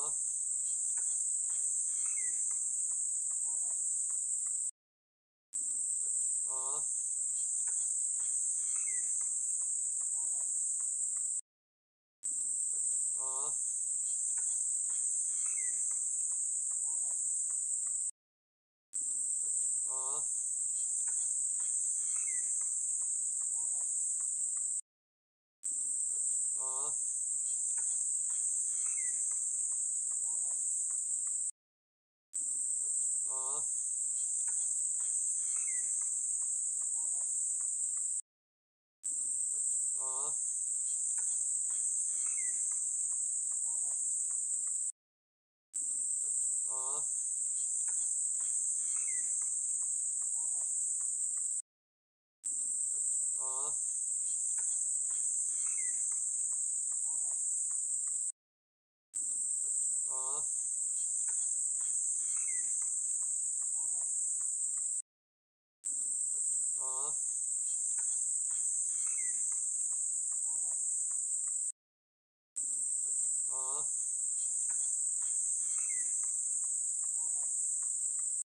Aww. Aww.